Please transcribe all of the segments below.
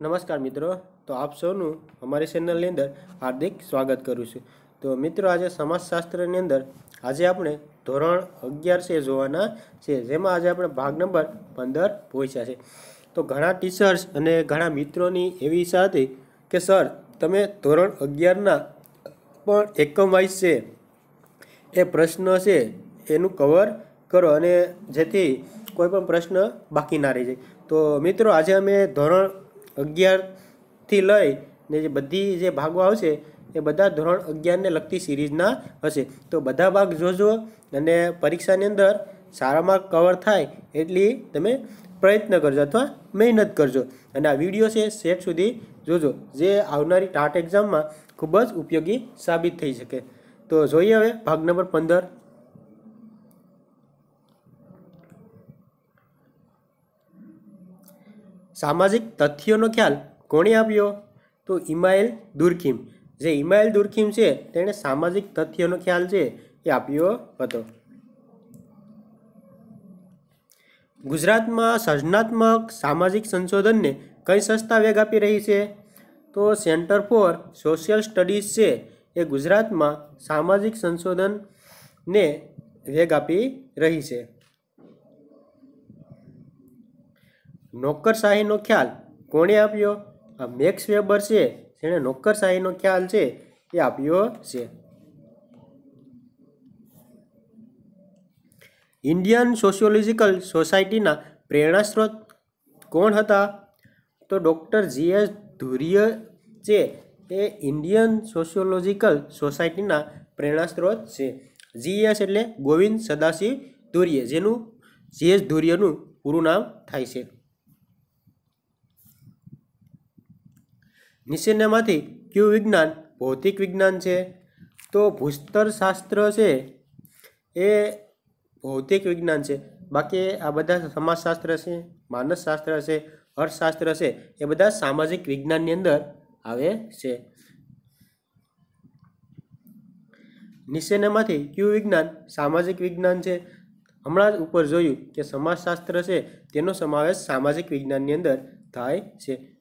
નમસ્કાર મિત્રો. તો આપ સૌનું અમારી ચેનલની અંદર હાર્દિક સ્વાગત કરું છું. તો મિત્રો, આજે સમાજશાસ્ત્રની અંદર આજે આપણે ધોરણ અગિયાર છે જોવાના છે, જેમાં આજે આપણે ભાગ નંબર પંદર પહોંચ્યા છે. તો ઘણા ટીચર્સ અને ઘણા મિત્રોની એવી ઈચ્છા હતી કે, સર, તમે ધોરણ અગિયારના પણ એકમ વાઇઝ છે. એ પ્રશ્ન છે, એનું કવર કરો. અને જેથી કોઈ પણ પ્રશ્ન બાકી ના રહી જાય તો મિત્રો, આજે અમે ધોરણ અગિયારથી લઈ ને જે બધી જે ભાગો આવશે, એ બધા ધોરણ અગિયારને લગતી સિરીઝના હશે. તો બધા ભાગ જોજો અને પરીક્ષાની અંદર સારા માર્ક કવર થાય એટલી તમે પ્રયત્ન કરજો અથવા મહેનત કરજો. અને આ વીડિયો છે સેટ સુધી જોજો, જે આવનારી ટાટ એક્ઝામમાં ખૂબ જ ઉપયોગી સાબિત થઈ શકે. તો જોઈએ હવે ભાગ નંબર પંદર. સામાજિક તથ્યોનો ખ્યાલ કોણે આપ્યો? તો ઇમાઇલ દુર્ખીમ. જે ઇમાઇલ દુર્ખીમ છે, તેણે સામાજિક તથ્યોનો ખ્યાલ છે, એ આપ્યો હતો. ગુજરાતમાં સર્જનાત્મક સામાજિક સંશોધનને કઈ સંસ્થા વેગ આપી રહી છે? તો સેન્ટર ફોર સોશિયલ સ્ટડીઝ છે, એ ગુજરાતમાં સામાજિક સંશોધનને વેગ આપી રહી છે. નોકરશાહીનો ખ્યાલ કોણે આપ્યો? આ મેક્સ વેબર છે, જેણે નોકરશાહીનો ખ્યાલ છે એ આપ્યો છે. ઇન્ડિયન સોશિયોલોજીકલ સોસાયટીના પ્રેરણા સ્ત્રોત કોણ હતા? તો ડૉક્ટર જી એસ ધુરીય છે, એ ઇન્ડિયન સોશિયોલોજીકલ સોસાયટીના પ્રેરણા સ્ત્રોત છે. જી એસ એટલે ગોવિંદ સદાશિવ ધુરીય, જેનું જીએસ ધુરીયનું પૂરું નામ થાય છે. નીચેનામાંથી કયું વિજ્ઞાન ભૌતિક વિજ્ઞાન છે? તો ભૂસ્તર શાસ્ત્ર છે, એ ભૌતિક વિજ્ઞાન છે. બાકી આ બધા સમાજશાસ્ત્ર છે, માનસશાસ્ત્ર છે, અર્થશાસ્ત્ર છે, એ બધા સામાજિક વિજ્ઞાનની અંદર આવે છે. નીચેનામાંથી કયું વિજ્ઞાન સામાજિક વિજ્ઞાન છે? હમણાં જ ઉપર જોયું કે સમાજશાસ્ત્ર છે, તેનો સમાવેશ સામાજિક વિજ્ઞાનની અંદર થાય છે.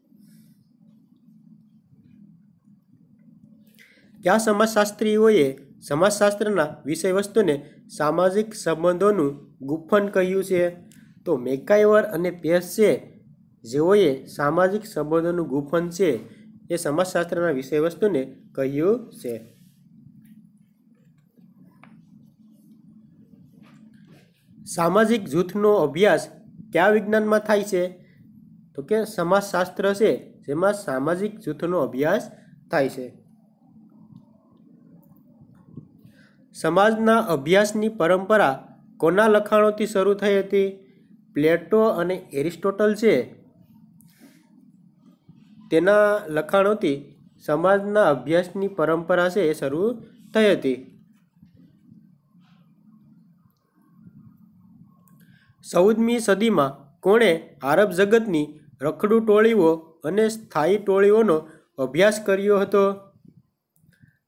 કયા સમાજશાસ્ત્રીઓએ સમાજશાસ્ત્રના વિષય વસ્તુને સામાજિક સંબંધોનું ગુફન કહ્યું છે, તો મેકાઈવર અને પેસ છે જેઓએ સામાજિક સંબંધોનું ગુફન છે એ સમાજશાસ્ત્રના વિષય વસ્તુને કહ્યું છે. સામાજિક જૂથનો અભ્યાસ કયા વિજ્ઞાનમાં થાય છે? તો કે સમાજશાસ્ત્ર છે જેમાં સામાજિક જૂથનો અભ્યાસ થાય છે. સમાજના અભ્યાસની પરંપરા કોના લખાણોથી શરૂ થઈ હતી? પ્લેટો અને એરિસ્ટોટલ છે. તેના લખાણોથી સમાજના અભ્યાસની પરંપરા છે એ શરૂ થઈ હતી. ચૌદમી સદીમાં કોણે આરબ જગતની રખડુ ટોળીઓ અને સ્થાયી ટોળીઓનો અભ્યાસ કર્યો હતો?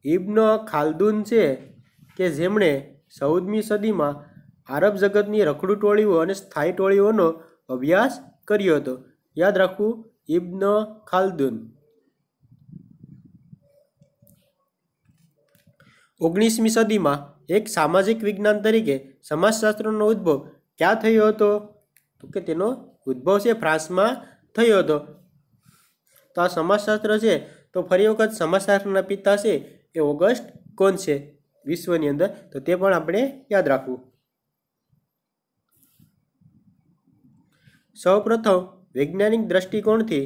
ઇબ્ન ખાલદુન છે. કે જેમણે ચૌદમી સદીમાં આરબ જગતની રખડુ ટોળીઓ અને સ્થાયી ટોળીઓનો અભ્યાસ કર્યો હતો. યાદ રાખવું, ઇબ્ન ખાલદુન. ઓગણીસમી સદીમાં એક સામાજિક વિજ્ઞાન તરીકે સમાજશાસ્ત્રનો ઉદ્ભવ ક્યાં થયો હતો? તો કે તેનો ઉદ્ભવ છે ફ્રાન્સમાં થયો હતો. તો આ સમાજશાસ્ત્ર છે. તો ફરી વખત સમાજશાસ્ત્રના પિતા છે એ ઓગસ્ટ કોણ છે? વિશ્વની અંદર, તો તે પણ આપણે યાદ રાખવું. સૌપ્રથમ, વૈજ્ઞાનિક દ્રષ્ટિકોણથી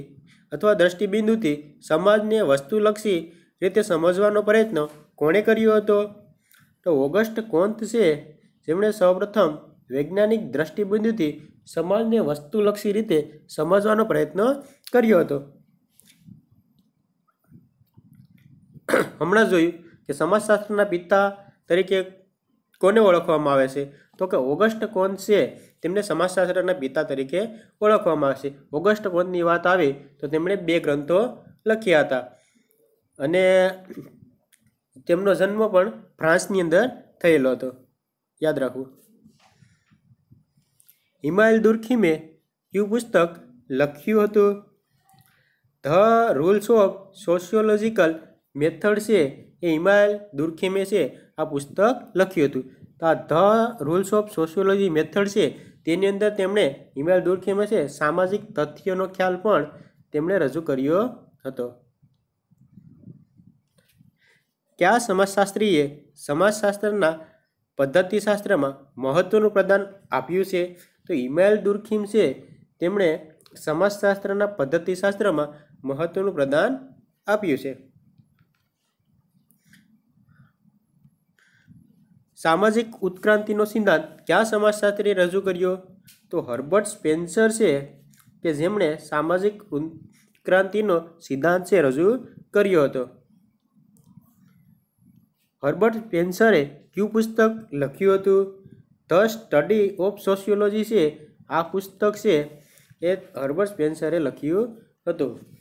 અથવા દ્રષ્ટિબિંદુથી સમાજને વસ્તુલક્ષી રીતે સમજવાનો પ્રયત્ન કોણે કર્યો હતો? તો ઓગસ્ટ કોંત છે, જેમણે સૌપ્રથમ વૈજ્ઞાનિક દ્રષ્ટિબિંદુથી સમાજને વસ્તુલક્ષી રીતે સમજવાનો પ્રયત્ન કર્યો હતો. હમણાં જોયું કે સમાજશાસ્ત્રના પિતા તરીકે કોને ઓળખવામાં આવે છે? તો કે ઓગસ્ટ કોન છે તેમને સમાજશાસ્ત્રના પિતા તરીકે ઓળખવામાં આવે છે. ઓગસ્ટ કોનની વાત આવે તો તેમણે બે ગ્રંથો લખ્યા હતા. અને તેમનો જન્મ પણ ફ્રાન્સની અંદર થયેલો હતો. યાદ રાખવું હિમાયલ દુર્ખીમે કયું પુસ્તક લખ્યું હતું. The rules of sociological method છે એ ઇમાયલ દુર્ખેમે છે. આ પુસ્તક લખ્યું હતું. તો આ the rules of sociology method છે. તેની અંદર તેમણે ઇમાયલ દુર્ખેમે છે સામાજિક તથ્યોનો ખ્યાલ પણ તેમણે રજૂ કર્યો હતો. કયા સમાજશાસ્ત્રીએ સમાજશાસ્ત્રના પદ્ધતિશાસ્ત્રમાં મહત્ત્વનું પ્રદાન આપ્યું છે? તો ઇમાયલ દુર્ખીમ છે. તેમણે સમાજશાસ્ત્રના પદ્ધતિશાસ્ત્રમાં મહત્ત્વનું પ્રદાન આપ્યું છે. સામાજિક ઉત્ક્રાંતિનો સિદ્ધાંત કયા સમાજશાસ્ત્રીએ રજૂ કર્યો? તો હર્બર્ટ સ્પેન્સર છે કે જેમણે સામાજિક ઉત્ક્રાંતિનો સિદ્ધાંત છે રજૂ કર્યો હતો. હર્બર્ટ સ્પેન્સરે ક્યુ પુસ્તક લખ્યું હતું? ધ સ્ટડી ઓફ સોશિયોલોજી છે. આ પુસ્તક છે એ હર્બર્ટ સ્પેન્સરે લખ્યું હતું.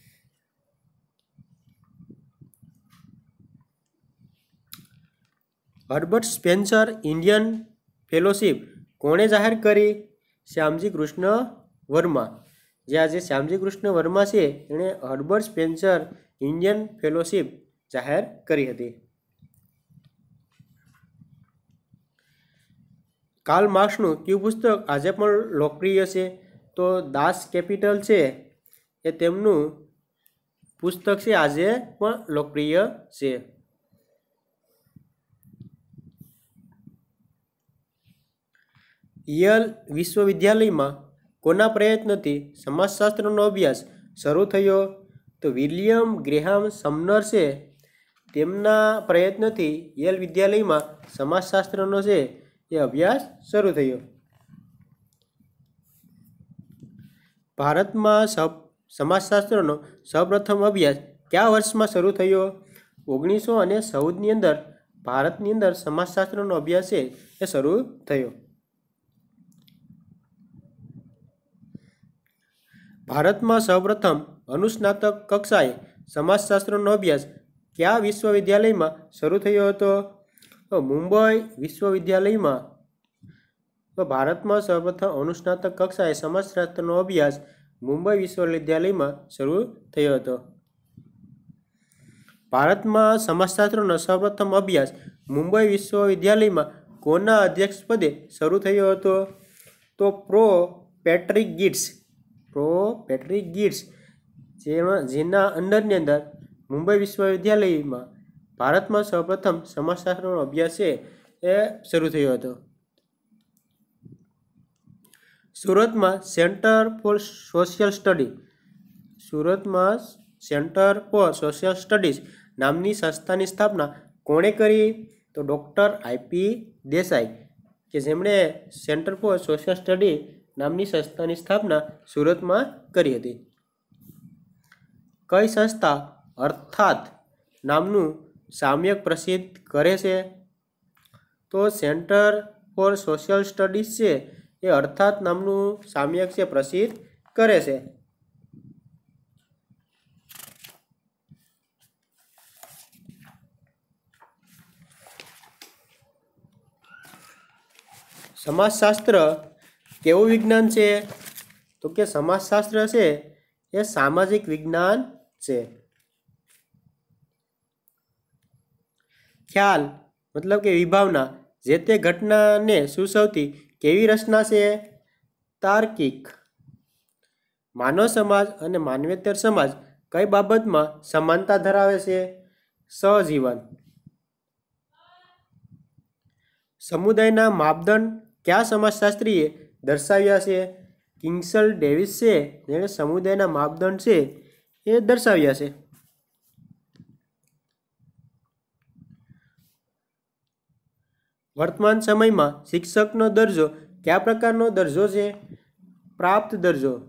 હર્બર્ટ સ્પેન્સર ઇન્ડિયન ફેલોશિપ કોણે જાહેર કરી? શ્યામજી કૃષ્ણ વર્મા. જે આજે શ્યામજી કૃષ્ણ વર્મા છે, એણે હર્બર્ટ સ્પેન્સર ઇન્ડિયન ફેલોશિપ જાહેર કરી હતી. કાલ માર્ક્સનું કયું પુસ્તક આજે પણ લોકપ્રિય છે. તો દાસ કેપિટલ છે, એ તેમનું પુસ્તક છે, આજે પણ લોકપ્રિય છે. યલ વિશ્વવિદ્યાલયમાં કોના પ્રયત્નથી સમાજશાસ્ત્રનો અભ્યાસ શરૂ થયો? તો વિલિયમ ગ્રેહામ સમનર છે તેમના પ્રયત્નથી યલ વિદ્યાલયમાં સમાજશાસ્ત્રનો છે એ અભ્યાસ શરૂ થયો. ભારતમાં સમાજશાસ્ત્રનો સૌપ્રથમ અભ્યાસ કયા વર્ષમાં શરૂ થયો? ઓગણીસો અને ચૌદની અંદર ભારતની અંદર સમાજશાસ્ત્રનો અભ્યાસ છે એ શરૂ થયો. ભારતમાં સૌપ્રથમ અનુસ્નાતક કક્ષાએ સમાજશાસ્ત્રનો અભ્યાસ કયા વિશ્વવિદ્યાલયમાં શરૂ થયો હતો? મુંબઈ વિશ્વવિદ્યાલયમાં. ભારતમાં સૌપ્રથમ અનુસ્નાતક કક્ષાએ સમાજશાસ્ત્રનો અભ્યાસ મુંબઈ વિશ્વવિદ્યાલયમાં શરૂ થયો હતો. ભારતમાં સમાજશાસ્ત્રનો સૌપ્રથમ અભ્યાસ મુંબઈ વિશ્વવિદ્યાલયમાં કોના અધ્યક્ષપદે શરૂ થયો હતો? તો prof. Patrick Geddes prof Patrick Geddes જેમાં જેના અંડરની અંદર મુંબઈ વિશ્વવિદ્યાલયમાં ભારતમાં સૌપ્રથમ સમાજશાસ્ત્રનો અભ્યાસ એ શરૂ થયો હતો. સુરતમાં સેન્ટર ફોર સોશિયલ સ્ટડી સુરતમાં સેન્ટર ફોર સોશિયલ સ્ટડીઝ નામની સંસ્થાની સ્થાપના કોણે કરી? તો ડૉક્ટર આઈપી દેસાઈ, કે જેમણે સેન્ટર ફોર સોશિયલ સ્ટડી નામની સંસ્થાની સ્થાપના સુરતમાં કરી હતી. કઈ સંસ્થા અર્થાત નામનું સામ્યક પ્રસિદ્ધ કરે છે? તો સેન્ટર ફોર સોશિયલ સ્ટડીઝ છે, એ અર્થાત નામનું સામ્યક છે, પ્રસિદ્ધ કરે છે. સમાજશાસ્ત્ર કેવું વિજ્ઞાન છે? તો કે સમાજશાસ્ત્ર છે, એ સામાજિક વિજ્ઞાન છે. ખ્યાલ, મતલબ કે વિભાવના, જે તે ઘટનાને સૂચવતી કેવી રચના છે? તાર્કિક. માનવ સમાજ અને માનવેતર સમાજ કઈ બાબતમાં સમાનતા ધરાવે છે? સહજીવન. સમુદાયના માપદંડ, કયા સમાજશાસ્ત્રીએ દર્શાવ્યા છે. કિંગસલ ડેવિસ છે, જેણે સમુદાયના માપદંડ છે એ દર્શાવ્યા છે. વર્તમાન સમયમાં શિક્ષકનો દરજ્જો કયા પ્રકારનો દરજ્જો છે? પ્રાપ્ત દરજ્જો.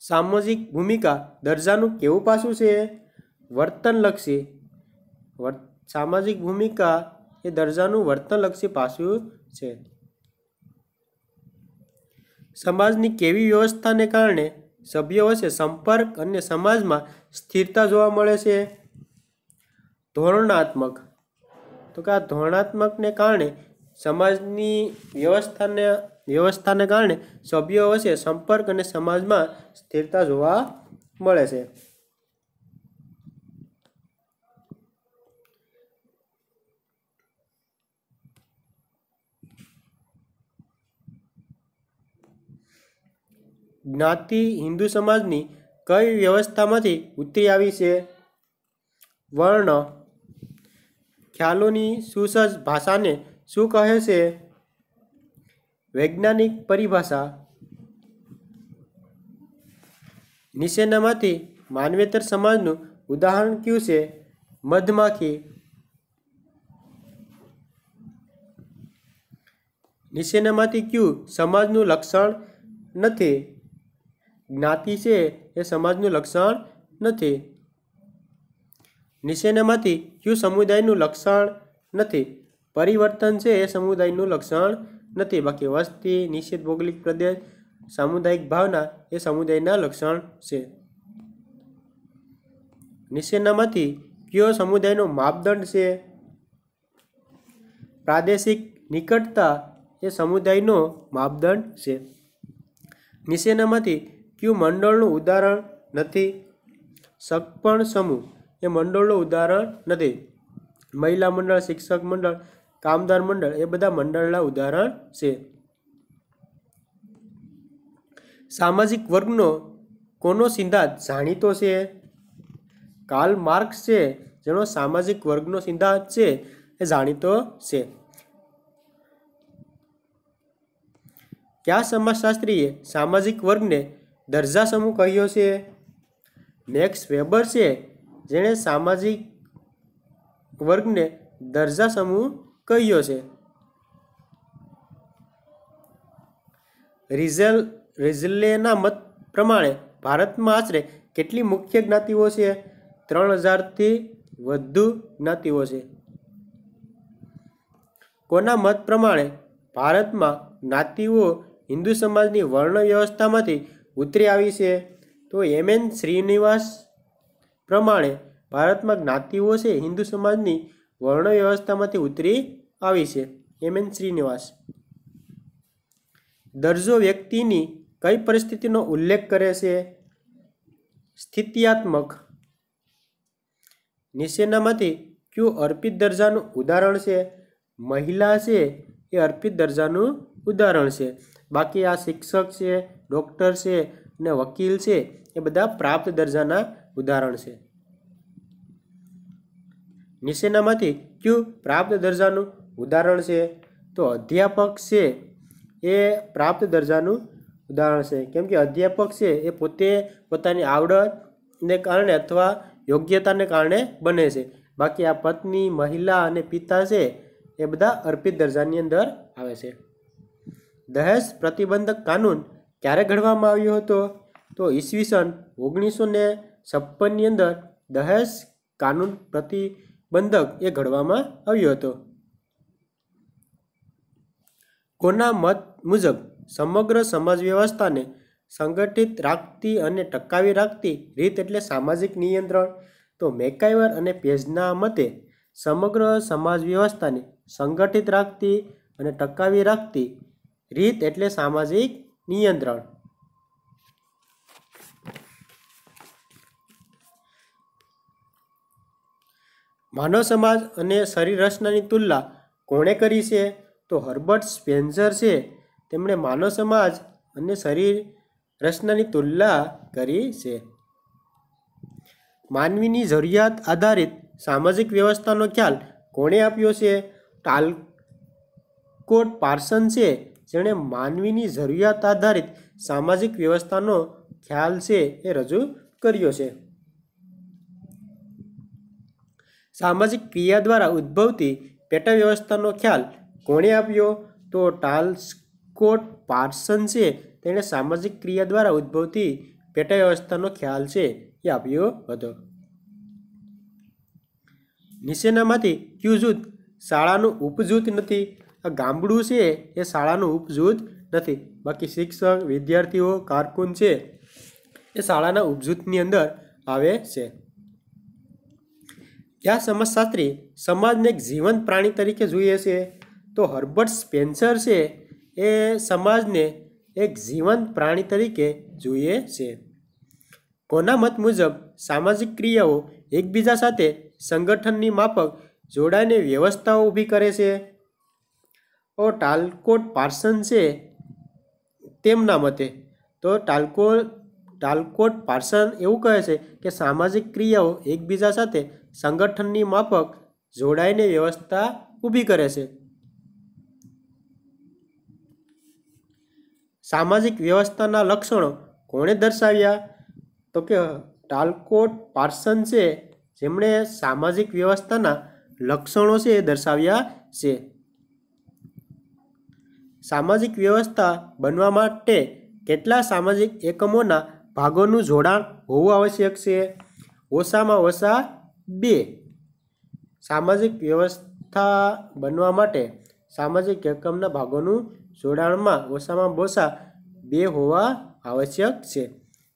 સામાજિક ભૂમિકા દરજાનું કેવું પાસું છે? વર્તનલક્ષી. સામાજિક ભૂમિકા એ દરજાનું વર્તનલક્ષી પાસું છે. સમાજની કેવી વ્યવસ્થાને કારણે સભ્યો વચ્ચે સંપર્ક અને સમાજમાં સ્થિરતા જોવા મળે છે? ધોરણાત્મક. તો કે આ ધોરણાત્મકને કારણે સમાજની વ્યવસ્થાને વ્યવસ્થાને કારણે સભ્યો વચ્ચે સંપર્ક અને સમાજમાં સ્થિરતા જોવા મળે છે. જ્ઞાતિ હિન્દુ સમાજની કઈ વ્યવસ્થામાંથી ઉતરી આવી છે? વર્ણ. ખ્યાલોની સુસજ ભાષાને શું કહે છે? વૈજ્ઞાનિક પરિભાષા. નીચેનામાંથી માનવેતર સમાજનું ઉદાહરણ કયું છે? મધમાખી. નીચેનામાંથી કયું સમાજનું લક્ષણ નથી? જ્ઞાતિ છે એ સમાજનું લક્ષણ નથી. નીચેનામાંથી કયું સમુદાયનું લક્ષણ નથી? પરિવર્તન છે એ સમુદાયનું લક્ષણ નથી. બાકી વસ્તી, નિશ્ચિત ભૌગોલિક પ્રદેશ, સામુદાયિક ભાવના એ સમુદાયના લક્ષણ છે. નીચેનામાંથી કયો સમુદાયનો માપદંડ છે? પ્રાદેશિક નિકટતા એ સમુદાયનો માપદંડ છે. નીચેનામાંથી કયું મંડળનું ઉદાહરણ નથી? સગપણ સમૂહ. એ મંડળનું ઉદાહરણ નથી. મહિલા મંડળ, શિક્ષક મંડળ, કામદાર મંડળ એ બધા મંડળના ઉદાહરણ છે. સામાજિક વર્ગનો કોનો સિદ્ધાંત જાણીતો છે? કાર્લ માર્ક્સ છે, જેનો સામાજિક વર્ગનો સિદ્ધાંત છે એ જાણીતો છે. કયા સમાજશાસ્ત્રીએ સામાજિક વર્ગને દરજા સમૂહ કહ્યો છે. મેક્સ વેબર છે, જેણે સામાજિક વર્ગને દરજા સમૂહ કહ્યો છે. રિઝલ, રિઝલેના મત પ્રમાણે ભારતમાં આશરે કેટલી મુખ્ય જ્ઞાતિઓ છે? ત્રણ હજારથી વધુ જ્ઞાતિઓ છે. કોના મત પ્રમાણે ભારતમાં જ્ઞાતિઓ હિન્દુ સમાજની વર્ણ વ્યવસ્થામાંથી ઉતરી આવી છે. તો એમ એન શ્રીનિવાસ પ્રમાણે ભારતમાં જ્ઞાતિઓ છે, હિન્દુ સમાજની વર્ણ વ્યવસ્થામાંથી ઉતરી આવી છે. M N Srinivas. દરજ્જો વ્યક્તિની કઈ પરિસ્થિતિનો ઉલ્લેખ કરે છે? સ્થિતિયાત્મક. નીચેનામાંથી કયું અર્પિત દરજાનું ઉદાહરણ છે? મહિલા છે, એ અર્પિત દરજાનું ઉદાહરણ છે. બાકી આ શિક્ષક છે ડૉક્ટર છે અને વકીલ છે, એ બધા પ્રાપ્ત દરજાના ઉદાહરણ છે. નીચેનામાંથી કયું પ્રાપ્ત દરજાનું ઉદાહરણ છે? તો અધ્યાપક છે, એ પ્રાપ્ત દરજાનું ઉદાહરણ છે. કેમ કે અધ્યાપક છે, એ પોતે પોતાની આવડતને કારણે અથવા યોગ્યતાને કારણે બને છે. બાકી આ પત્ની, મહિલા અને પિતા છે, એ બધા અર્પિત દરજાની અંદર આવે છે. દહેજ પ્રતિબંધક કાનૂન ક્યારે ઘડવામાં આવ્યો હતો? તો ઈસવીસન ઓગણીસો ને છપ્પનની અંદર દહેજ કાનૂન પ્રતિબંધક એ ઘડવામાં આવ્યો હતો. કોના મત મુજબ સમગ્ર સમાજ વ્યવસ્થાને સંગઠિત રાખતી અને ટકાવી રાખતી રીત એટલે સામાજિક નિયંત્રણ? તો મેકાઈવર અને પેજના મતે સમગ્ર સમાજ વ્યવસ્થાને સંગઠિત રાખતી અને ટકાવી રાખતી રીત એટલે સામાજિક નિયંત્રણ. માનવ સમાજ અને શરીર રચનાની તુલના કોણે કરી છે? તો હર્બર્ટ સ્પેન્સર છે. તેમણે માનવ સમાજ અને શરીર રચનાની તુલના કરી છે. માનવીની જરૂરિયાત આધારિત સામાજિક વ્યવસ્થાનો ખ્યાલ કોણે આપ્યો છે? ટાલકોટ પાર્સન છે. જેણે માનવીની જરૂરિયાત આધારિત સામાજિક વ્યવસ્થાનો ખ્યાલ છે એ રજૂ કર્યો છે. સામાજિક ક્રિયા દ્વારા ઉદ્ભવતી પેટા વ્યવસ્થાનો ખ્યાલ કોણે આપ્યો? તો ટાલસ્કોટ પાર્સન છે, તેણે સામાજિક ક્રિયા દ્વારા ઉદ્ભવતી પેટા વ્યવસ્થાનો ખ્યાલ છે એ આપ્યો હતો. નીચેનામાંથી ક્યુ જૂથ શાળાનું ઉપજૂથ નથી. આ ગામડું છે એ શાળાનું ઉપજૂથ નથી. બાકી શિક્ષક, વિદ્યાર્થીઓ, કારકુન છે એ શાળાના ઉપજૂથની અંદર આવે છે. કયા સમાજશાસ્ત્રી સમાજને એક જીવંત પ્રાણી તરીકે જોઈએ છે? તો હર્બર્ટ સ્પેન્સર છે એ સમાજને એક જીવંત પ્રાણી તરીકે જોઈએ છે. કોના મત મુજબ સામાજિક ક્રિયાઓ એકબીજા સાથે સંગઠનની માફક જોડાઈને વ્યવસ્થાઓ ઊભી કરે છે? તો ટાલકોટ પાર્સન છે? તેમના મતે તો ટાલકો, ટાલકોટ પાર્સન એવું કહે છે કે સામાજિક ક્રિયાઓ એકબીજા સાથે સંગઠનની માફક જોડાઈને વ્યવસ્થા ઊભી કરે છે. સામાજિક વ્યવસ્થાના લક્ષણો કોણે દર્શાવ્યા? તો કે ટાલકોટ પાર્સન છે જેમણે સામાજિક વ્યવસ્થાના લક્ષણો છે એ દર્શાવ્યા છે. સામાજિક વ્યવસ્થા બનવા માટે કેટલા સામાજિક એકમોના ભાગોનું જોડાણ હોવું આવશ્યક છે? ઓછામાં ઓછા બે. સામાજિક વ્યવસ્થા બનવા માટે સામાજિક એકમના ભાગોનું જોડાણમાં ઓછામાં ઓછા બે હોવા આવશ્યક છે.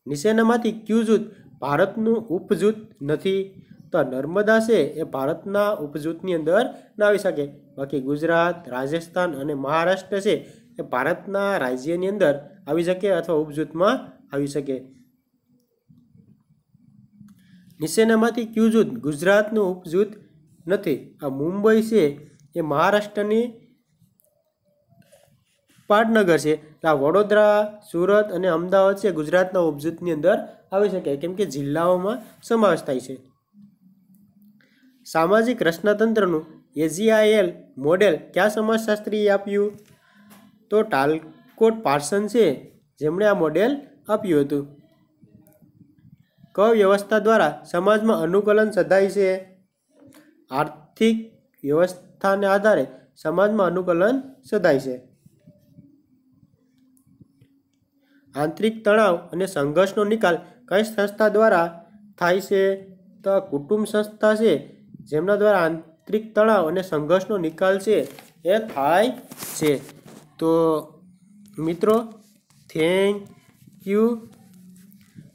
નીચેનામાંથી ક્યુ જૂથ ભારતનું ઉપજૂથ નથી. તો નર્મદા છે એ ભારતના ઉપજૂથની અંદર ના આવી શકે. બાકી ગુજરાત, રાજસ્થાન અને મહારાષ્ટ્ર છે એ ભારતના રાજ્યની અંદર આવી શકે અથવા ઉપજૂથમાં આવી શકે. નીચેનામાંથી ક્યુ જૂથ ગુજરાતનું ઉપજૂથ નથી? આ મુંબઈ છે, એ મહારાષ્ટ્રની પાટનગર છે. આ વડોદરા, સુરત અને અમદાવાદ છે ગુજરાતના ઉપજૂથની અંદર આવી શકે, કેમ કે જિલ્લાઓમાં સમાવેશ થાય છે. સામાજિક રચનાતંત્રનું એજીઆઈએલ મોડેલ કયા સમાજશાસ્ત્રીએ આપ્યું? તો ટાલકોટ પાર્સન છે, જેમણે આ મોડેલ આપ્યું હતું. ક વ્યવસ્થા દ્વારા સમાજમાં અનુકૂલન સધાય છે. આર્થિક વ્યવસ્થાને આધારે સમાજમાં અનુકૂલન સધાય છે. આંતરિક તણાવ અને સંઘર્ષનો નિકાલ કઈ સંસ્થા દ્વારા થાય છે? તો કુટુંબ સંસ્થા છે, જેમના દ્વારા આંતરિક તણાવ અને સંઘર્ષનો નિકાલ છે એ થાય છે. તો મિત્રો થેન્ક યુ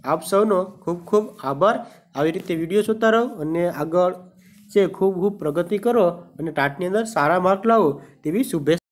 આપ સૌનો ખૂબ ખૂબ આભાર. આવી રીતે વીડિયો જોતા રહો અને આગળ જે ખૂબ ખૂબ પ્રગતિ કરો અને ટાટની અંદર સારા માર્ક લાવો તેવી શુભેચ્છા